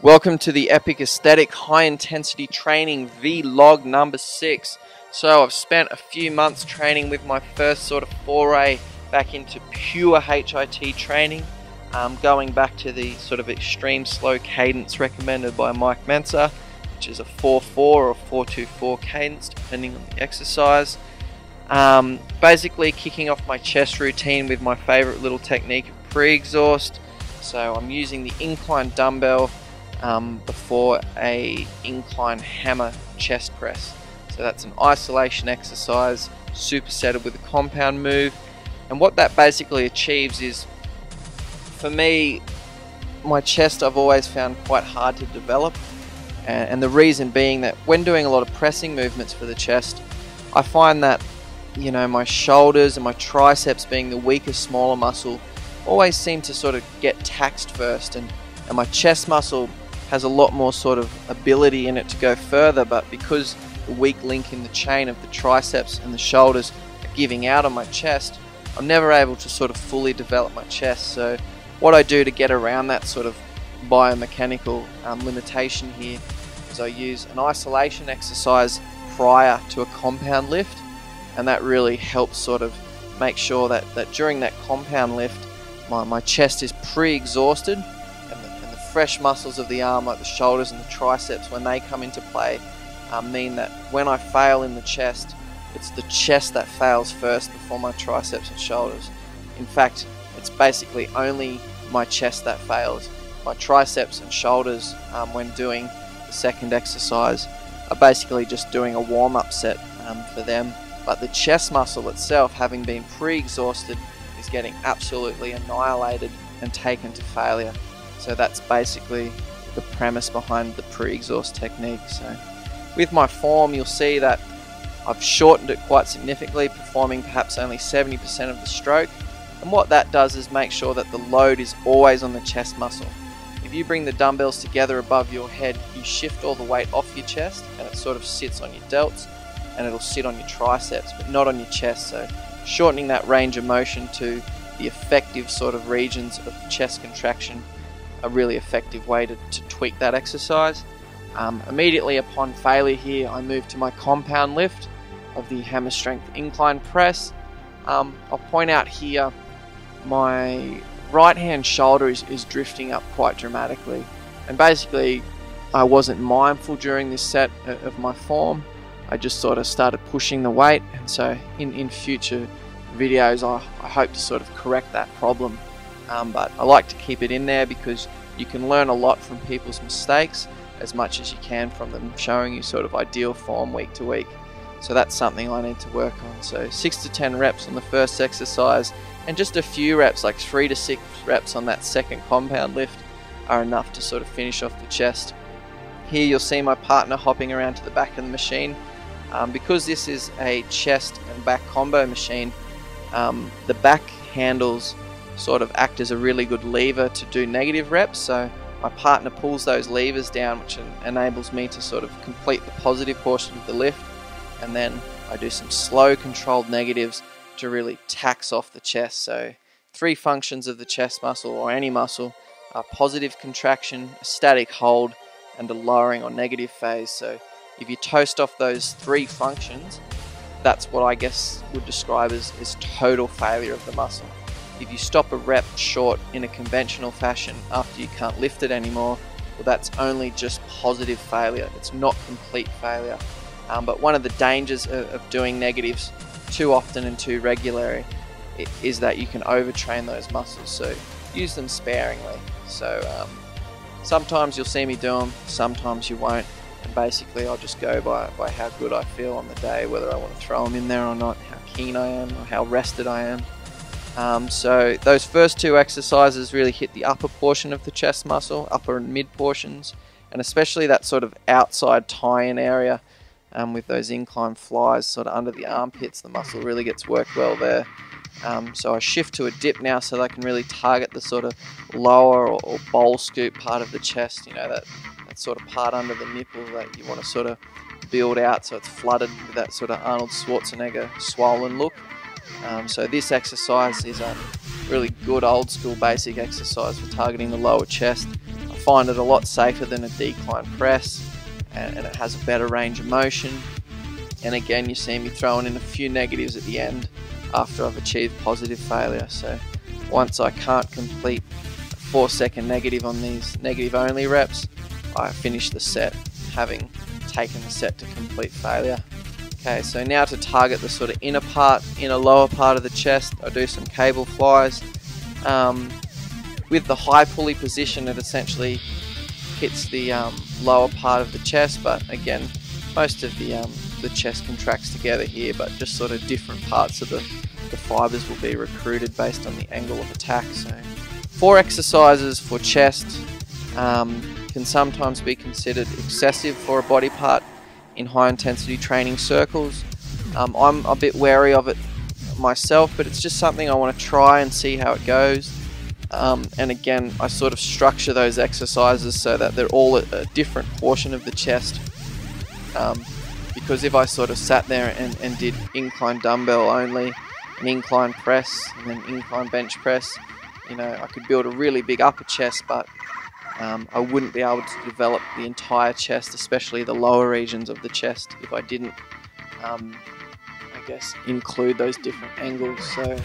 Welcome to the Epic Aesthetic High Intensity Training Vlog number six. So, I've spent a few months training with my first sort of foray back into pure HIT training, um, going back to the sort of extreme slow cadence recommended by Mike Mentzer, which is a 4 4 or 4 2 4 cadence, depending on the exercise. Um, basically, kicking off my chest routine with my favorite little technique of pre exhaust. So, I'm using the incline dumbbell um, before a incline hammer chest press. So that's an isolation exercise supersetted with a compound move. And what that basically achieves is, for me, my chest I've always found quite hard to develop. And the reason being that when doing a lot of pressing movements for the chest, I find that, you know, my shoulders and my triceps being the weaker, smaller muscle always seem to sort of get taxed first. And, and my chest muscle has a lot more sort of ability in it to go further, but because the weak link in the chain of the triceps and the shoulders are giving out on my chest, I'm never able to sort of fully develop my chest. So, what I do to get around that sort of biomechanical um, limitation here is I use an isolation exercise prior to a compound lift, and that really helps sort of make sure that, that during that compound lift, my, my chest is pre exhausted fresh muscles of the arm, like the shoulders and the triceps, when they come into play, um, mean that when I fail in the chest, it's the chest that fails first before my triceps and shoulders. In fact, it's basically only my chest that fails. My triceps and shoulders, um, when doing the second exercise, are basically just doing a warm up set um, for them. But the chest muscle itself, having been pre exhausted, is getting absolutely annihilated and taken to failure. So that's basically the premise behind the pre-exhaust technique. So with my form, you'll see that I've shortened it quite significantly, performing perhaps only 70% of the stroke. And what that does is make sure that the load is always on the chest muscle. If you bring the dumbbells together above your head, you shift all the weight off your chest and it sort of sits on your delts and it'll sit on your triceps, but not on your chest. So shortening that range of motion to the effective sort of regions of chest contraction a really effective way to, to tweak that exercise. Um, immediately upon failure here, I move to my compound lift of the hammer strength incline press. Um, I'll point out here my right hand shoulder is, is drifting up quite dramatically, and basically, I wasn't mindful during this set of my form. I just sort of started pushing the weight, and so in, in future videos, I, I hope to sort of correct that problem um, but I like to keep it in there because you can learn a lot from people's mistakes as much as you can from them showing you sort of ideal form week to week. So that's something I need to work on. So 6 to 10 reps on the first exercise and just a few reps, like 3 to 6 reps on that second compound lift, are enough to sort of finish off the chest. Here you'll see my partner hopping around to the back of the machine. Um, because this is a chest and back combo machine, um, the back handles sort of act as a really good lever to do negative reps. So my partner pulls those levers down, which enables me to sort of complete the positive portion of the lift. And then I do some slow controlled negatives to really tax off the chest. So three functions of the chest muscle or any muscle are positive contraction, a static hold, and a lowering or negative phase. So if you toast off those three functions, that's what I guess would describe as, as total failure of the muscle. If you stop a rep short in a conventional fashion after you can't lift it anymore, well, that's only just positive failure. It's not complete failure. Um, but one of the dangers of, of, doing negatives too often and too regularly is that you can overtrain those muscles. So use them sparingly. So um, sometimes you'll see me do them, sometimes you won't. And basically, I'll just go by, by how good I feel on the day, whether I want to throw them in there or not, how keen I am, or how rested I am. Um, so those first two exercises really hit the upper portion of the chest muscle, upper and mid portions, and especially that sort of outside tie-in area um, with those incline flies sort of under the armpits. The muscle really gets worked well there. Um, so I shift to a dip now so that I can really target the sort of lower or, or bowl scoop part of the chest, you know, that, that sort of part under the nipple that you want to sort of build out so it's flooded with that sort of Arnold Schwarzenegger swollen look. Um, so this exercise is a really good old school basic exercise for targeting the lower chest. I find it a lot safer than a decline press and, and it has a better range of motion. And again, you see me throwing in a few negatives at the end after I've achieved positive failure. So once I can't complete a four second negative on these negative only reps, I finish the set having taken the set to complete failure. Okay, so now to target the sort of inner part, inner lower part of the chest, I do some cable flies. Um, with the high pulley position, it essentially hits the um, lower part of the chest, but again, most of the um, the chest contracts together here, but just sort of different parts of the, the fibers will be recruited based on the angle of attack. So, four exercises for chest um, can sometimes be considered excessive for a body part in high intensity training circles. Um, I'm a bit wary of it myself, but it's just something I want to try and see how it goes. Um, and again, I sort of structure those exercises so that they're all a, different portion of the chest. Um, because if I sort of sat there and, and did incline dumbbell only, an incline press, and then incline bench press, you know, I could build a really big upper chest, but um, I wouldn't be able to develop the entire chest, especially the lower regions of the chest, if I didn't, um, I guess, include those different angles. So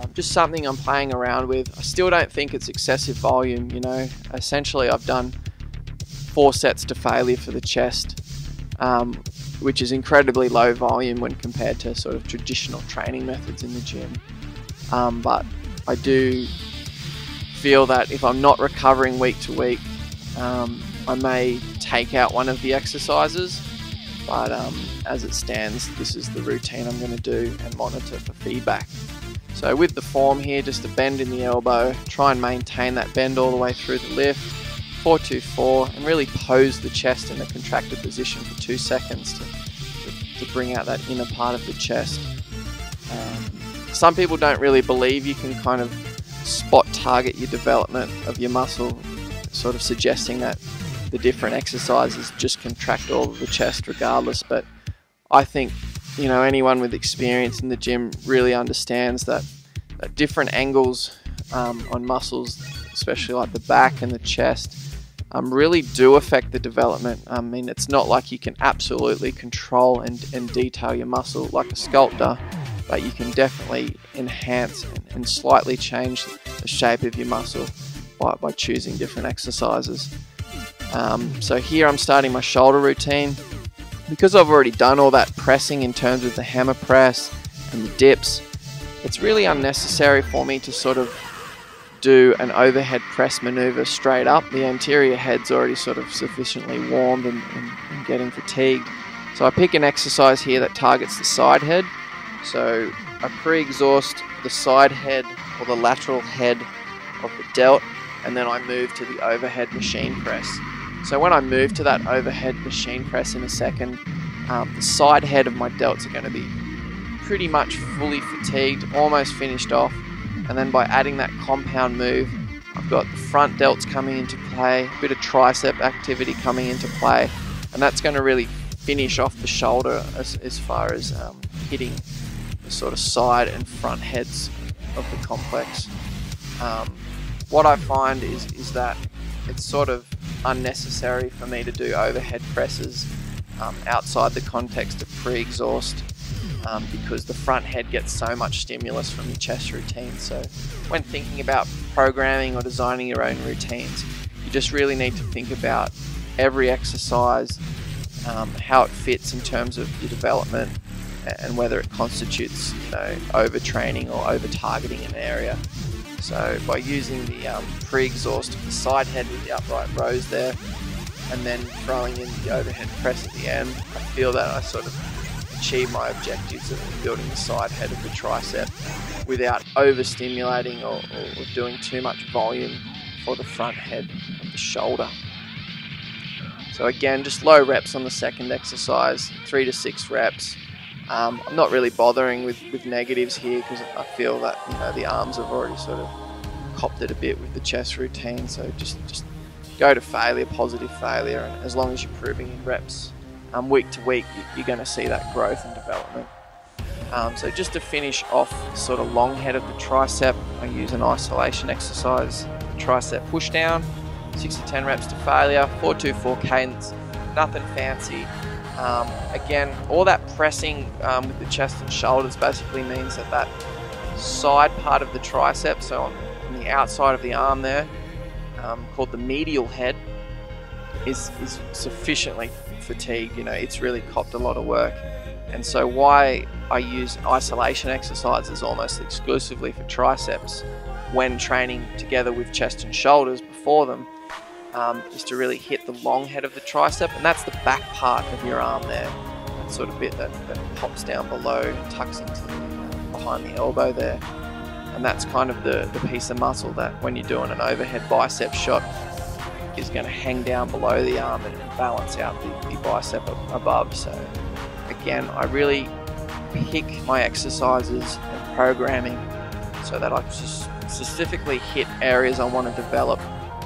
um, just something I'm playing around with. I still don't think it's excessive volume, you know. Essentially, I've done four sets to failure for the chest, um, which is incredibly low volume when compared to sort of traditional training methods in the gym. Um, but I do feel that if I'm not recovering week to week, um, I may take out one of the exercises. But um, as it stands, this is the routine I'm going to do and monitor for feedback. So with the form here, just a bend in the elbow, try and maintain that bend all the way through the lift, 424, and really pose the chest in a contracted position for two seconds to, to, to bring out that inner part of the chest. Um, some people don't really believe you can kind of spot target your development of your muscle, sort of suggesting that the different exercises just contract all of the chest regardless. But I think you know, anyone with experience in the gym really understands that, that different angles um, on muscles, especially like the back and the chest, um, really do affect the development. I mean, it's not like you can absolutely control and, and detail your muscle like a sculptor, but you can definitely enhance and, slightly change the shape of your muscle by, by choosing different exercises. Um, so here I'm starting my shoulder routine because I've already done all that pressing in terms of the hammer press and the dips, it's really unnecessary for me to sort of do an overhead press maneuver straight up. The anterior head's already sort of sufficiently warmed and, and, and getting fatigued. So I pick an exercise here that targets the side head. So I pre-exhaust the side head or the lateral head of the delt and then I move to the overhead machine press. So when I move to that overhead machine press in a second, um, the side head of my delts are going to be pretty much fully fatigued, almost finished off. And then by adding that compound move, I've got the front delts coming into play, a bit of tricep activity coming into play, and that's going to really finish off the shoulder as, as far as um, hitting the sort of side and front heads of the complex. Um, what I find is, is that it's sort of unnecessary for me to do overhead presses um, outside the context of pre-exhaust um, because the front head gets so much stimulus from your chest routine. So when thinking about programming or designing your own routines, you just really need to think about every exercise, um, how it fits in terms of your development, and whether it constitutes, you know, overtraining or over targeting an area. So by using the um, pre-exhaust of the side head with the upright rows there, and then throwing in the overhead press at the end, I feel that I sort of achieve my objectives of building the side head of the tricep without overstimulating or, or doing too much volume for the front head of the shoulder. So again, just low reps on the second exercise, three to six reps, um, I'm not really bothering with, with negatives here because I feel that you know the arms have already sort of copped it a bit with the chest routine. So just just go to failure, positive failure, and as long as you're proving in reps um, week to week, you're going to see that growth and development. Um, so just to finish off sort of long head of the tricep, I use an isolation exercise, tricep push down. 6 to 10 reps to failure, 424 cadence, nothing fancy. Um, again, all that pressing um, with the chest and shoulders basically means that that side part of the tricep, so on, on the outside of the arm there, um, called the medial head, is, is sufficiently fatigued. You know, it's really copped a lot of work. And so why I use isolation exercises almost exclusively for triceps when training together with chest and shoulders before them um, is to really hit the long head of the tricep, and that's the back part of your arm there. That sort of bit that, that pops down below, tucks into the, behind the elbow there. And that's kind of the, the piece of muscle that when you're doing an overhead bicep shot is going to hang down below the arm and balance out the, the bicep above. So again, I really pick my exercises and programming so that I specifically hit areas I want to develop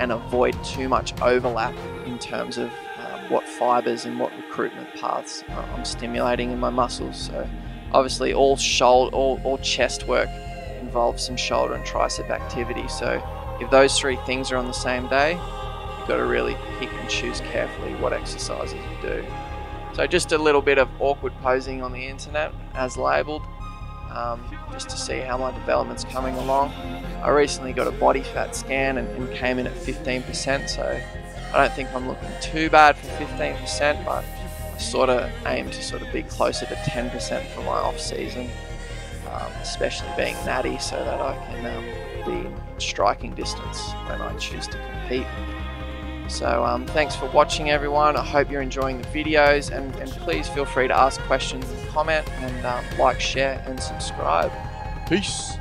and avoid too much overlap in terms of um, what fibers and what recruitment paths I'm stimulating in my muscles. So obviously all shoulder, all, all chest work involves some shoulder and tricep activity. So if those three things are on the same day, you've got to really pick and choose carefully what exercises you do. So just a little bit of awkward posing on the internet as labeled um, just to see how my development's coming along. I recently got a body fat scan and, and came in at 15%, so I don't think I'm looking too bad for 15%, but I sort of aim to sort of be closer to 10% for my off season, um, especially being natty, so that I can um, be in striking distance when I choose to compete. So um, thanks for watching everyone. I hope you're enjoying the videos and, and please feel free to ask questions comment and um, like, share and subscribe. Peace.